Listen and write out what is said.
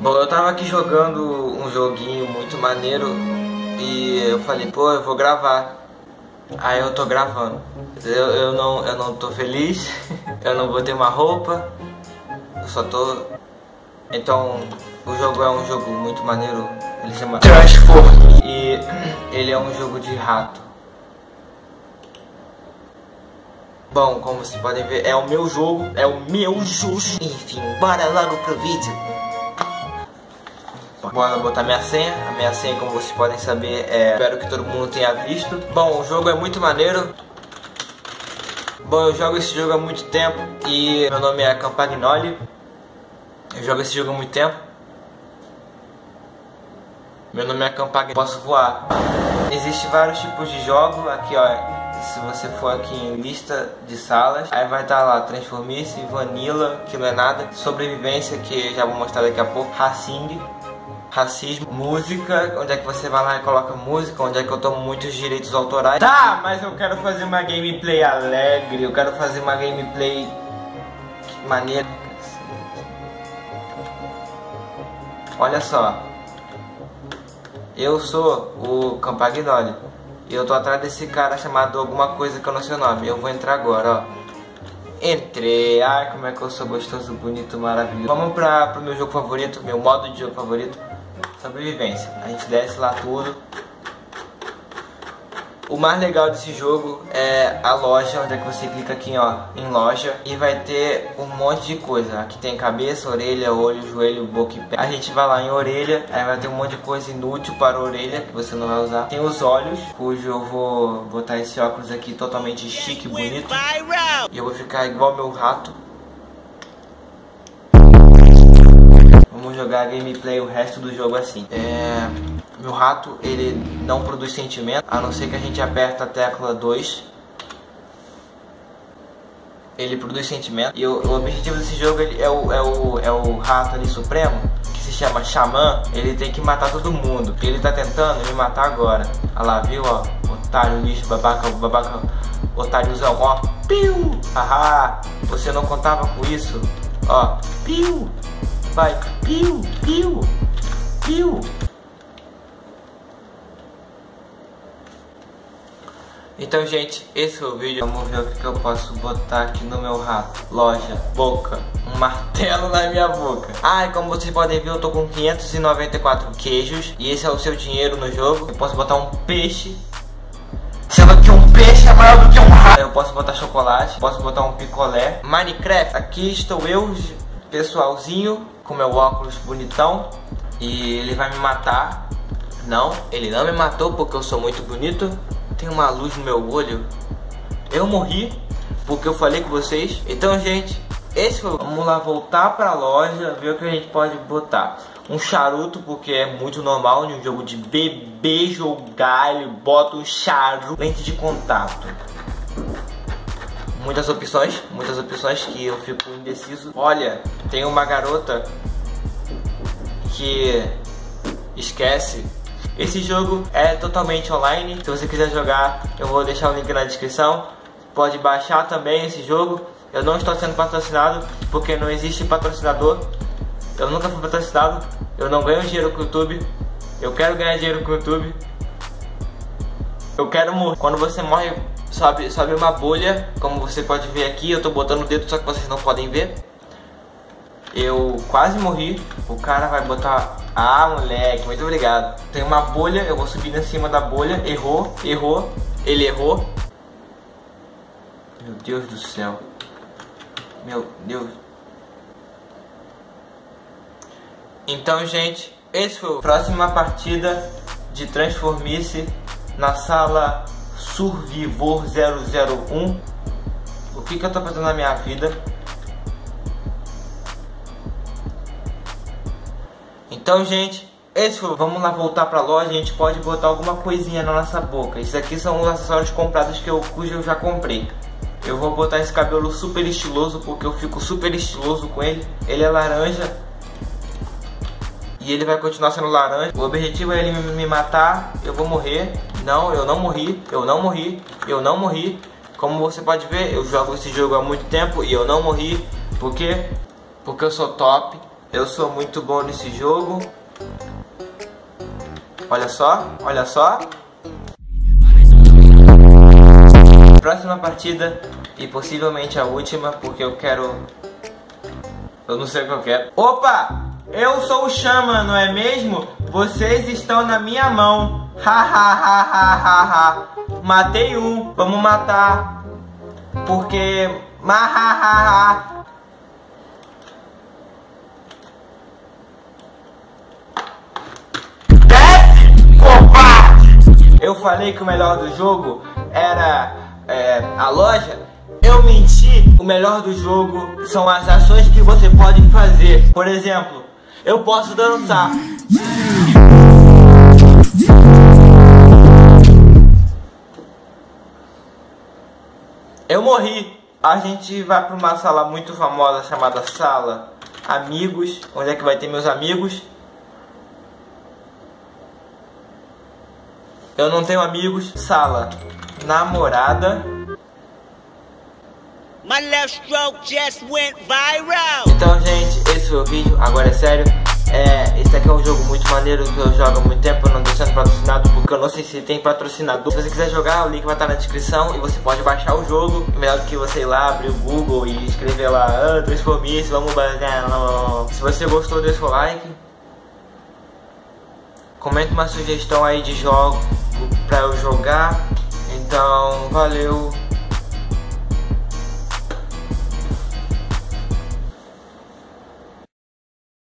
Bom, eu tava aqui jogando um joguinho muito maneiro e eu falei, pô, eu vou gravar. Aí eu tô gravando. Eu, eu, não, eu não tô feliz, eu não vou ter uma roupa, eu só tô. Então, o jogo é um jogo muito maneiro, ele chama Transform e ele é um jogo de rato. Bom, como vocês podem ver, é o meu jogo, é o meu jogo. Enfim, bora logo pro vídeo. Bora botar minha senha. A minha senha, como vocês podem saber, é... Espero que todo mundo tenha visto. Bom, o jogo é muito maneiro. Bom, eu jogo esse jogo há muito tempo e meu nome é Campagnoli. Eu jogo esse jogo há muito tempo. Meu nome é Campagnoli. Posso voar. Existem vários tipos de jogo. Aqui, ó. Se você for aqui em lista de salas, aí vai estar lá Transformice, Vanilla, que não é nada, Sobrevivência, que já vou mostrar daqui a pouco, Racing, racismo, música, onde é que você vai lá e coloca música, onde é que eu tomo muitos direitos autorais. Tá, mas eu quero fazer uma gameplay alegre, eu quero fazer uma gameplay maneira. Olha só, eu sou o Campagnoli e eu tô atrás desse cara chamado alguma coisa que eu não sei o nome. Eu vou entrar agora, ó. Entrei, ai como é que eu sou gostoso, bonito, maravilhoso. Vamos pra, pro meu jogo favorito, meu modo de jogo favorito sobrevivência. A gente desce lá tudo. O mais legal desse jogo é a loja, onde é que você clica aqui ó, em loja e vai ter um monte de coisa. Aqui tem cabeça, orelha, olho, joelho, boca e pé. A gente vai lá em orelha, aí vai ter um monte de coisa inútil para a orelha que você não vai usar. Tem os olhos, cujo eu vou botar esse óculos aqui totalmente chique, bonito. E eu vou ficar igual meu rato. Vamos jogar gameplay o resto do jogo assim. É, meu rato, ele não produz sentimento, a não ser que a gente aperta a tecla 2. Ele produz sentimento. E o, o objetivo desse jogo é, o, é, o, é o rato ali supremo, que se chama Xamã. Ele tem que matar todo mundo. Ele tá tentando me matar agora. Olha lá, viu? Ó, otário, lixo, babaca, babaca, otáriozão. Ó, piu! Haha, você não contava com isso? Ó, piu! Vai, piu, piu, piu. Então, gente, esse foi o vídeo. Vamos ver o que eu posso botar aqui no meu rato. Loja, boca, um martelo na minha boca. Ah, e como vocês podem ver, eu tô com 594 queijos. E esse é o seu dinheiro no jogo. Eu posso botar um peixe. Sendo que um peixe é maior do que um rato. Eu posso botar chocolate, posso botar um picolé. Minecraft, aqui estou eu, pessoalzinho, com meu óculos bonitão e ele vai me matar. Não, ele não me matou porque eu sou muito bonito. Tem uma luz no meu olho. Eu morri porque eu falei com vocês. Então, gente, esse foi. Vamos lá voltar pra loja, ver o que a gente pode botar. Um charuto, porque é muito normal em um jogo de bebê jogalho. Bota um charuto. Lente de contato. Muitas opções, muitas opções que eu fico indeciso. Olha, tem uma garota que esquece. Esse jogo é totalmente online. Se você quiser jogar, eu vou deixar o link na descrição. Pode baixar também esse jogo. Eu não estou sendo patrocinado porque não existe patrocinador. Eu nunca fui patrocinado. Eu não ganho dinheiro com o YouTube. Eu quero ganhar dinheiro com o YouTube. Eu quero morrer. Quando você morre, sobe, sobe uma bolha. Como você pode ver aqui, eu estou botando o dedo, só que vocês não podem ver. Eu quase morri. O cara vai botar. Ah, moleque, muito obrigado. Tem uma bolha, eu vou subir em cima da bolha. Errou, errou. Ele errou. Meu Deus do céu. Meu Deus. Então, gente, esse foi a próxima partida de Transformice na sala Survivor 001. O que, que eu tô fazendo na minha vida? Então, gente, esse foi. Vamos lá voltar pra loja. A gente pode botar alguma coisinha na nossa boca. Esses aqui são os acessórios comprados que eu, cujo eu já comprei. Eu vou botar esse cabelo super estiloso porque eu fico super estiloso com ele. Ele é laranja. E ele vai continuar sendo laranja. O objetivo é ele me matar. Eu vou morrer. Não, eu não morri. Eu não morri. Eu não morri. Como você pode ver, eu jogo esse jogo há muito tempo e eu não morri. Por quê? Porque eu sou top Eu sou muito bom nesse jogo. Olha só, olha só. Próxima partida e possivelmente a última, porque eu quero... Eu não sei o que eu quero. Opa! Eu sou o Chama, não é mesmo? Vocês estão na minha mão. Ha ha ha ha ha ha. Matei um. Vamos matar. Porque... Ma ha ha ha. Eu falei que o melhor do jogo era é, a loja. Eu menti. O melhor do jogo são as ações que você pode fazer. Por exemplo, eu posso dançar. Eu morri. A gente vai para uma sala muito famosa chamada Sala Amigos. Onde é que vai ter meus amigos? Eu não tenho amigos. Sala Namorada. My left stroke just went viral. Então, gente, esse foi o vídeo. Agora é sério. É, esse aqui é um jogo muito maneiro que eu jogo há muito tempo, não sendo patrocinado porque eu não sei se tem patrocinador. Se você quiser jogar, o link vai estar na descrição e você pode baixar o jogo. Melhor do que você ir lá, abrir o Google e escrever lá, ah, transformice, vamos baixar. Se você gostou, deixa o like. Comenta uma sugestão aí de jogo pra eu jogar. Então, valeu.